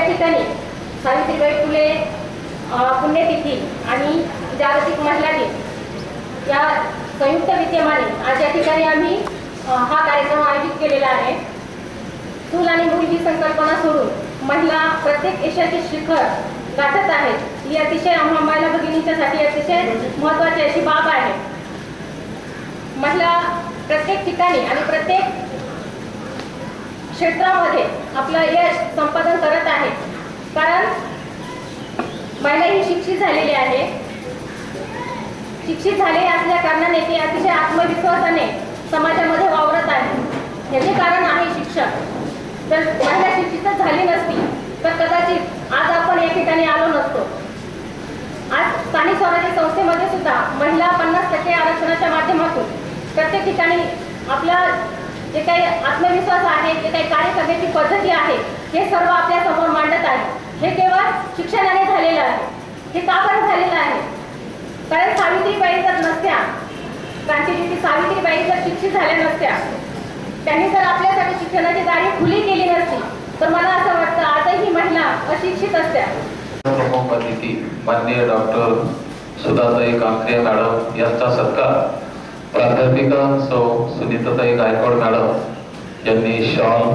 या ठिकाणी सावित्रीबाई फुले पुण्यतिथी आणि जागतिक महिला दिन या संयुक्त विद्यमाने आज या ठिकाणी आम्ही हा कार्यक्रम आयोजित केलेला आहे. चूल आणि मूल ही संकल्पना सोडून महिला प्रत्येक यशाचे शिखर गाठत आहेत ही अतिशय आम्हा महिला भगिनींच्यासाठी अतिशय महत्त्वाची अशी बाब आहे. महिला प्रत्येक ठिकाणी आणि प्रत्येक क्षेत्रामध्ये आपलं यश संपादन करत आहे. कारण महिला ही शिक्षित झालेली आहे. शिक्षित झाले असल्या कारणाने ती अतिशय आत्मविश्वासाने समाजामध्ये वावरत आहे. याचे कारण आहे शिक्षण जर महिला शिक्षितच झाली नसती तर कदाचित आज आपण या ठिकाणी आलो नसतो. आज स्थानिक स्वराज्य संस्थेमध्ये सुद्धा महिला पन्नास टक्के आरक्षणाच्या माध्यमातून प्रत्येक ठिकाणी आपला जे काही आत्मविश्वास आहे जे काही कार्य करण्याची पद्धती आहे हे सर्व आपल्यासमोर मांडत आहे. हे केवळ शिक्षणाने झालेलं आहे. हे का बरं झालेलं आहे? कारण सावित्रीबाई जर नसत्या क्रांतिज्योती सावित्रीबाई जर शिक्षित झाल्या नसत्या त्यांनी जर आपल्यासाठी शिक्षणाची दारी खुली केली नसती तर मला असं वाटतं आजही महिला अशिक्षित असत्या. प्रमुख अतिथी माननीय डॉक्टर सुधाताई कांकरे मॅडम यांचा सत्कार प्राध्यापिका सौ सुनीताताई गायकवाड मॅडम यांनी शॉल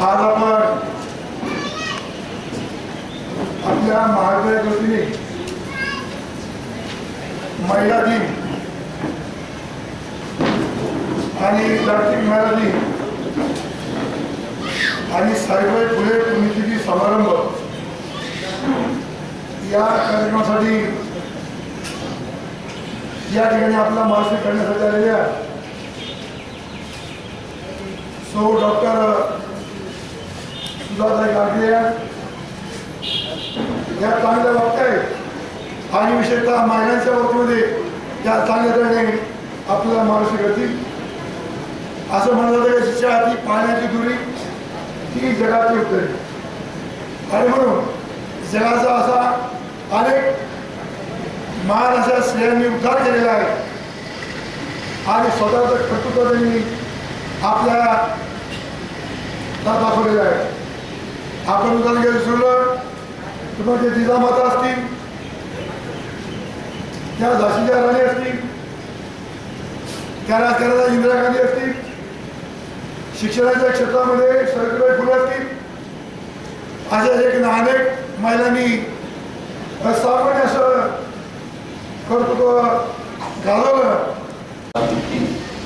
आज आपण आपल्या महाविद्यालयाच्या वतीने महिला दिन आणि जागतिक महिला दिन आणि सावित्रीबाई फुले पुण्यतिथी समारंभ या कार्यक्रमासाठी या ठिकाणी आपला महाराष्ट्र करण्यासाठी आलेल्या सो डॉक्टर सुधाताई गाडगे या चांगल्या वाटत आहेत. आणि विशेषतः महिलांच्या बाबतीमध्ये त्या चांगल्या तऱ्हेने आपल्याला मार्गदर्शन करतील असं म्हणलं जातं की शिक्षा ती पाण्याची दुरी ती जगाची उत्तरे. आणि म्हणून जगाचा असा अनेक महान अशा स्त्रियांनी उद्धार केलेला आहे. आणि स्वतःचं कर्तृत्व त्यांनी आपल्या दाखवलेलं आहे. आपण उदाहरण घ्यायचं सोडलं तर जे जिजामाता असतील त्या झाशीच्या राणी असतील त्या राजकारणाचा इंदिरा गांधी असतील शिक्षणाच्या क्षेत्रामध्ये सावित्रीबाई फुले असतील अशा एक अनेक महिलांनी सामान्य असं कर्तृत्व घालवलं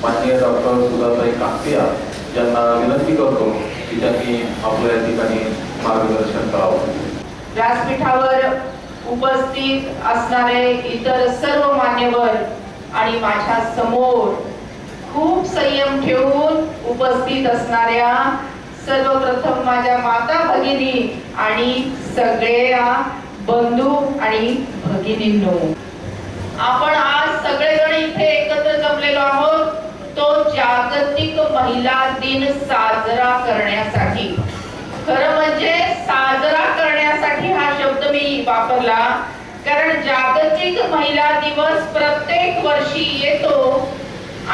माननीय डॉक्टर सुधाताई कांकरे यांना विनंती करतो की त्यांनी आपल्या या ठिकाणी मार्गदर्शन करावं. व्यासपीठावर उपस्थित असणारे इतर सर्व मान्यवर आणि माझ्यासमोर खूप संयम ठेवून उपस्थित असणाऱ्या सर्वप्रथम माझ्या माता भगिनी आणि सगळ्या बंधू आणि भगिनींनो आपण आज सगळेजण इथे एकत्र जमलेलो आहोत. तो जागतिक महिला दिन साजरा करण्यासाठी. खरं म्हणजे साजरा करण्यासाठी हा शब्द मी वापरला कारण जागतिक महिला दिवस प्रत्येक वर्षी येतो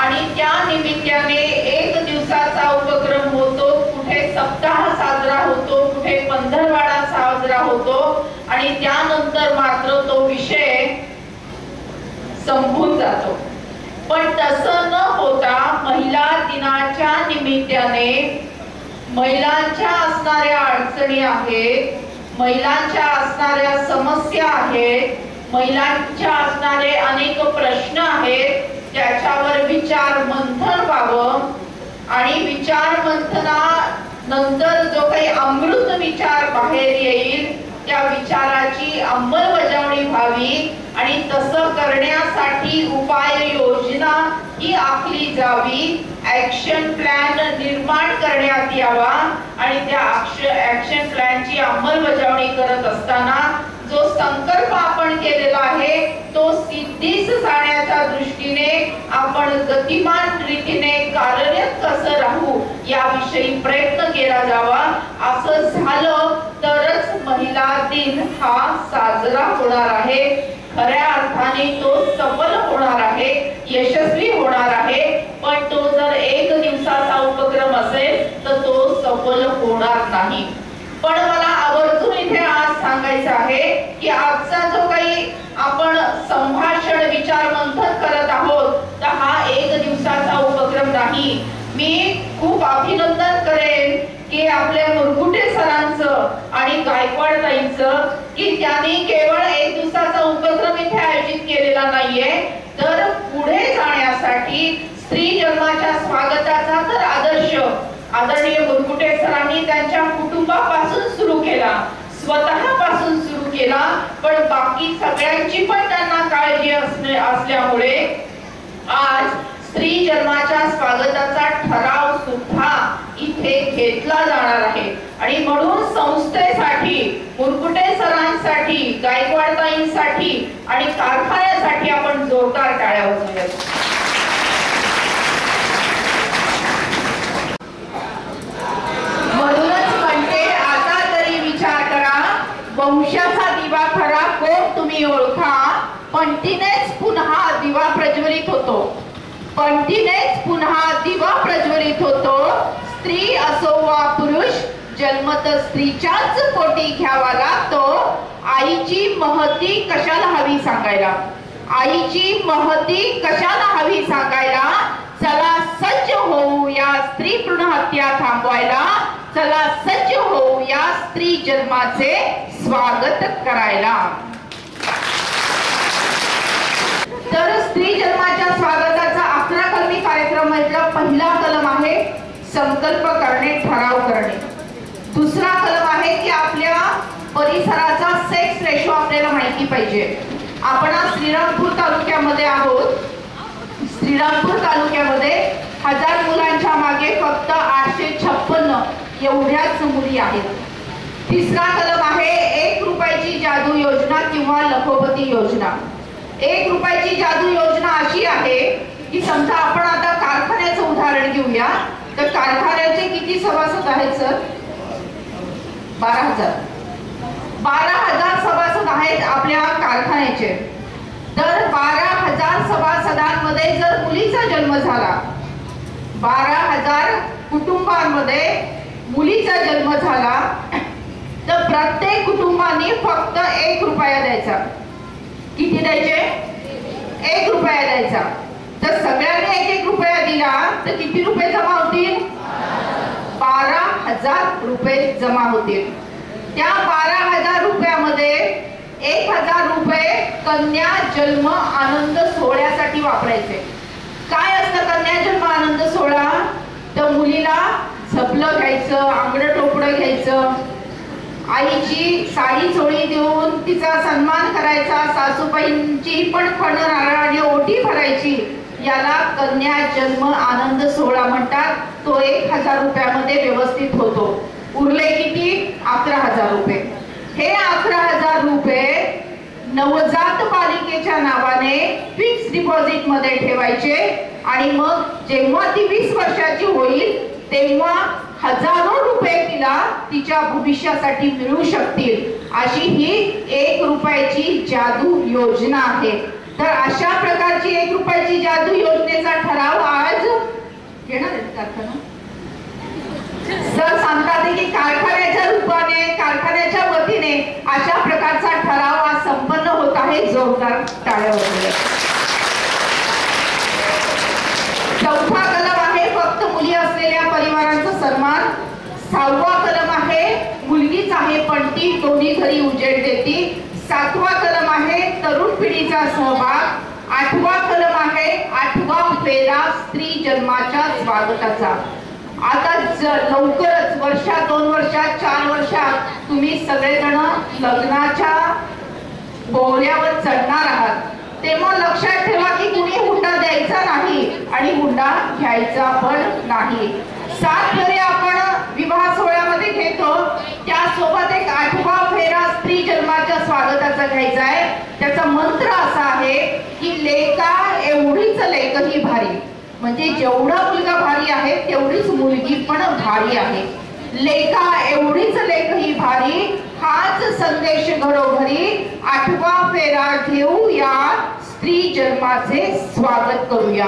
आणि त्या निमित्ताने एक दिवसाचा उपक्रम होतो. कुठे सप्ताह साजरा होतो कुठे पंधरवाडा साजरा होतो आणि त्यानंतर मात्र तो विषय संपून जातो. पण तसं न होता महिला दिनाच्या निमित्ताने महिलांच्या असणाऱ्या अडचणी आहेत महिलांच्या असणाऱ्या समस्या आहेत महिलांच्या असणारे अनेक प्रश्न आहेत त्याच्यावर विचार मंथन व्हावं आणि विचार मंथना नंतर जो काही अमृत विचार बाहेर येईल त्या विचाराची अंमलबजावणी व्हावी आणि तसं करण्यासाठी उपाय योजना ही आखली जावी. ऍक्शन प्लॅन निर्माण करण्यात यावा आणि त्या ऍक्शन प्लॅनची अंमलबजावणी करत असताना जो संकल्प आपण केलेला आहे तो सिद्धीस जाण्याच्या दृष्टीने आपण गतिमान रीतीने कार्यरत कसं राहू याविषयी प्रयत्न केला जावा. असं झालं तरच महिला दिन हा साजरा होणार आहे. खऱ्या अर्थाने तो सफल होणार आहे यशस्वी होणार आहे. पण तो जर एक दिवसाचा उपक्रम असेल तर तो सफल होणार नाही. पण मला सांगायचं आहे की आजचा जो काही आपण संभाषण विचार मंथन करत आहोत तर हा एक दिवसाचा उपक्रम नाही. मी खूप अभिनंदन करेन की आपल्या मुरगुटे सरांचं आणि गायकवाड ताईंचं की त्यांनी केवळ एक दिवसाचा उपक्रम इथे आयोजित केलेला नाहीये. तर पुढे जाण्यासाठी स्त्री जन्माच्या स्वागताचा तर आदर्श आदरणीय मुरगुटे सरांनी त्यांच्या कुटुंबापासून सुरू केला. स्वतःपासून सुरू केला पण बाकी सगळ्यांची पण त्यांना काळजी असणे असल्यामुळे आज स्त्री जन्माच्या स्वागताचा ठराव सुद्धा इथे घेतला जाणार आहे. आणि म्हणून संस्थेसाठी मुरकुटे सरांसाठी गायकवाडताईंसाठी आणि कारखान्यासाठी आपण जोरदार टाळ्या वाजवूयात. म्हणून म्हणते आता तरी विचार करा वंशाचा दिवा खरा कोण तुम्ही ओळखा. पंटीनेच पुन्हा दिवा प्रज्वलित होतो. पंटीनेच पुन्हा दिवा प्रज्वलित होतो. स्त्री असो वा पुरुष जन्मत स्त्रीच्याच पोटी घ्यावा लागतो. आईची महती कशाला हवी सांगायला? आईची महती कशाला हवी सांगायला? चला सज्ज होऊ या स्त्री भ्रूण हत्या थांबवायला. चला सज्ज होऊ या स्त्री जन्माचे स्वागत करायला. तर स्त्री जन्माच्या स्वागताचा अकरा कलमी कार्यक्रम मधला पहिला कलम आहे संकल्प करणे ठराव करणे. दुसरा कलम आहे की आपल्या परिसराचा सेक्स रेशो आपल्याला माहिती पाहिजे. आपण आज श्रीरामपूर तालुक्यामध्ये आहोत. श्रीरामपूर तालुक्यामध्ये हजार मुलांच्या मागे फक्त आठशे छप्पन्न एवढ्याच मुली आहेत. तिसरा कलम आहे एक रुपयाची जादू योजना किंवा लखोपती योजना. एक रुपयाची जादू योजना अशी आहे की समजा आपण आता कारखान्याचं उदाहरण घेऊया. तर कारखान्याचे किती सभासद आहेत सर? बारा हजार. बारा हजार सभासद आहेत आपल्या कारखान्याचे. तर बारा हजार सभासदांमध्ये जर मुलीचा जन्म झाला बारा हजार कुटुंबांमध्ये मुलीचा जन्म झाला तर प्रत्येक कुटुंबाने फक्त एक रुपया द्यायचा. किती द्यायचे? एक रुपया द्यायचा. तर सगळ्यांनी एक एक रुपया दिला तर किती रुपये जमा होतील? बारा हजार रुपये जमा होतील. त्या बारा हजार रुपयामध्ये एक हजार रुपये कन्या जन्म आनंद सोहळ्यासाठी वापरायचे. काय असतं कन्या जन्म आनंद सोहळा? तर मुलीला झपलं घ्यायचं आंगडं टोपडं घ्यायचं आईची साडी चोळी देऊन तिचा सन्मान करायचा सासूबाईंची पण फण नारळाने ओटी भरायची याला कन्या जन्म आनंद सोहळा म्हणतात. तो एक हजार रुपयामध्ये व्यवस्थित होतो. उरले किती? अकरा हजार रुपये. हे अकरा हजार रुपये नवजात पालिकेच्या नावाने फिक्स डिपॉझिटमध्ये ठेवायचे. आणि मग जेव्हा ती वीस वर्षाची होईल तेव्हा हजारो रुपये तिला तिच्या भविष्यासाठी मिळू शकतील. अशी ही एक रुपयाची जादू योजना आहे. तर अशा प्रकारची एक रुपयाची जादू योजनेचा ठराव आज घेणार सर सांगतात की कारखान्याच्या रूपाने कारखान्याच्या वतीने अशा प्रकारचा ठराव आज संपन्न होत आहे जोरदार टाळ्या चौथा कलम आहे फक्त मुली असलेल्या परिवारांचा सन्मान सहावा कलम आहे. मुलगीच आहे पण ती दोन्ही घरी उजेड देते. सातवा कलम आहे तरुण पिढीचा सहभाग. आठवा कलम आहे आठवा फेरा स्त्री जन्माच्या स्वागताचा. आता लवकरच वर्षात दोन वर्षात चार वर्षात तुम्ही सगळेजण लग्नाच्या बोऱ्यावर चढणार आहात. तेव्हा लक्षात ठेवा की कुणी हुंडा द्यायचा नाही आणि हुंडा घ्यायचा पण नाही. सात फेरे आपण विवाह सोहळ्यामध्ये घेतो. त्यासोबत एक आठवा फेरा स्त्री जन्माच्या स्वागताचा घ्यायचा आहे. त्याचा मंत्र असा आहे की लेका एवढीच लेक ही भारी. म्हणजे जेवढा मुलगा भारी आहे तेवढीच मुलगी पण भारी आहे. लेखा एवढीच लेख ही भारी. हाच संदेश घरोघरी. आठवा फेरा घेऊया स्त्री जन्माचे स्वागत करूया.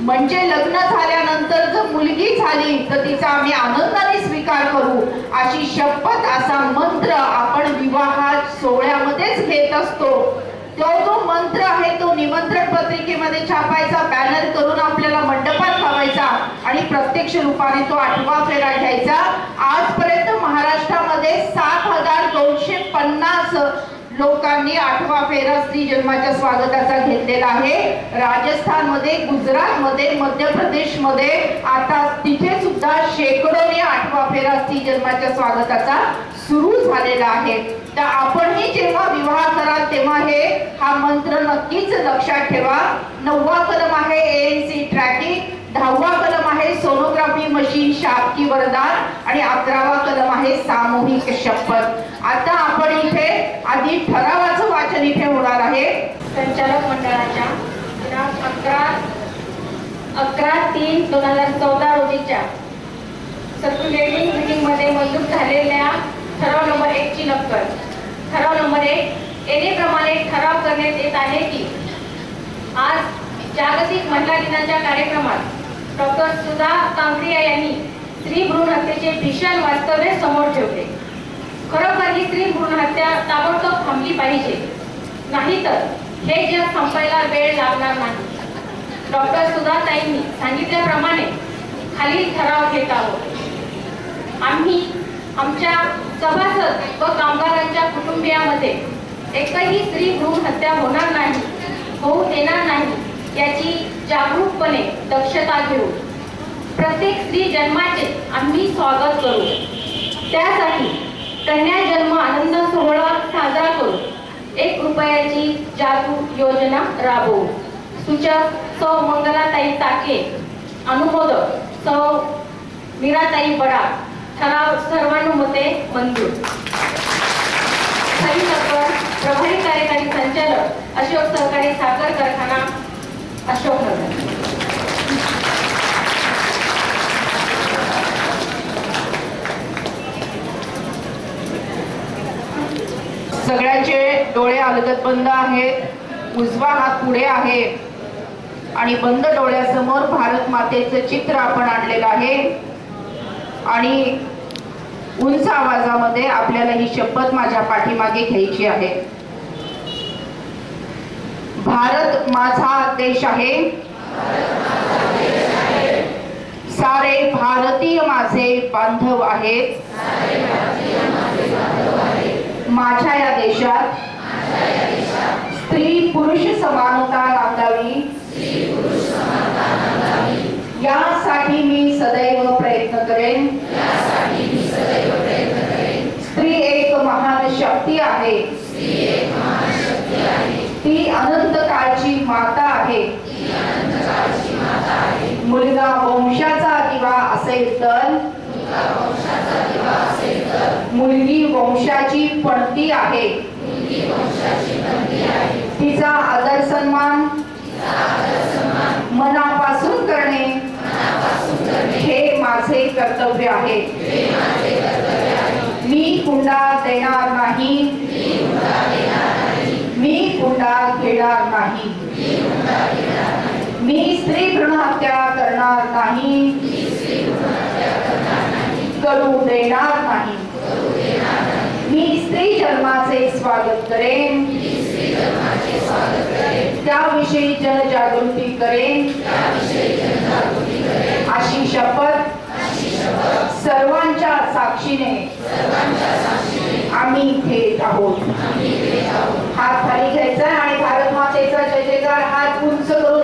म्हणजे लग्न झाल्यानंतर जर मुलगी झाली तर तिचा आम्ही आनंदाने स्वीकार करू. अशी शपथ असा मंत्र आपण विवाहात सोहळ्यामध्येच घेत असतो. तो जो मंत्र आहे तो निमंत्रण पत्रिकेमध्ये छापायचा बॅनर करून आपल्याला मंडपात लावायचा आणि प्रत्यक्ष रूपाने तो आठवा फेरा घ्यायचा. आजपर्यंत महाराष्ट्रामध्ये सात हजार दोनशे पन्नास लोकांनी आठवा फेरा स्त्री जन्माच्या स्वागताचा घेतलेला आहे. राजस्थानमध्ये गुजरातमध्ये मध्य प्रदेशमध्ये आता तिथे सुद्धा शेकडोने आठवा फेरा स्त्री जन्माच्या स्वागताचा सुरू झालेला आहे. तर आपणही जेव्हा विवाह कराल तेव्हा हे हा मंत्र नक्कीच लक्षात ठेवा. नववा कलम आहे एएनसी ट्रॅकिंग दहावा कलम आहे सोनोग्राफी मशीन शापकी वरदान. आणि अकरावा कलम आहे सामूहिक शपथ. आता आधी ठरावाचं वाचन इथे होणार आहे. संचालक मंडळाच्या दिनांक अकरा अकरा तीन दोन हजार चौदा रोजीच्या सर्क्युलेटिंग मीटिंगमध्ये मंजूर झालेल्या ठराव नंबर एकची नक्कल. ठराव नंबर एक येणेप्रमाणे ठराव करण्यात येत आहे की आज जागतिक महिला दिनाच्या कार्यक्रमात डॉक्टर सुधा कांकरिया यांनी स्त्री भ्रूण हत्येचे भीषण वास्तव्य समोर ठेवले. खरोखर ही स्त्री भ्रूण हत्या ताबडतोब थांबली पाहिजे. नाहीतर हे जग संपायला वेळ लागणार नाही. डॉक्टर सुधाताईंनी सांगितल्याप्रमाणे खालील ठराव घेत आहोत. आम्ही आमच्या सभासद व कामगारांच्या कुटुंबियामध्ये एकही स्त्री भ्रूण हत्या होणार नाही होऊ देणार नाही याची जागरूकपणे दक्षता घेऊ. प्रत्येक स्त्री जन्माचे आम्ही स्वागत करू. त्यासाठी कन्या जन्म आनंद सोहळा साजरा करू. एक रुपयाची जादू योजना राबवू. सूचक सौ मंगलाताई ताके अनुमोदक सौ मीराताई बडा. ठराव सर्वानुमते मंजूर. सही नगर प्रभारी कार्यकारी संचालक अशोक सहकारी साखर कारखाना अशोकनगर सगळ्यांचे डोळे अलगद बंद आहेत. उजवा हात पुढे आहे. आणि बंद डोळ्यासमोर भारत मातेचं चित्र आपण आणलेलं आहे. आणि उंच आवाजामध्ये आपल्याला ही शपथ माझ्या पाठीमागे घ्यायची आहे. भारत माझा देश आहे. सारे भारतीय माझे बांधव आहेत. माझ्या या देशात स्त्री पुरुष समानता नांदावी. यासाठी मी सदैव प्रयत्न करेन. स्त्री एक महान शक्ती आहे. ती अनंत काळची माता आहे. मुलगा वंशाचा दिवा असेल तर? मुलगी वंशाची पणती आहे. तिचा आदर सन्मान मनापासून करणे हे माझे कर्तव्य आहे. मी कुंडा देणार नाही. मी कुंडा घेणार नाही. मी स्त्री भ्रूण हत्या करणार नाही. करू देणार नाही. ख्रिस्ती धर्माचे स्वागत करेन। त्याविषयी जनजागृती करेन। अशी शपथ सर्वांच्या साक्षीने आम्ही घेत आहोत. हात खाली घ्यायचा आणि भारत मातेचा जय जयकार हात उंच करून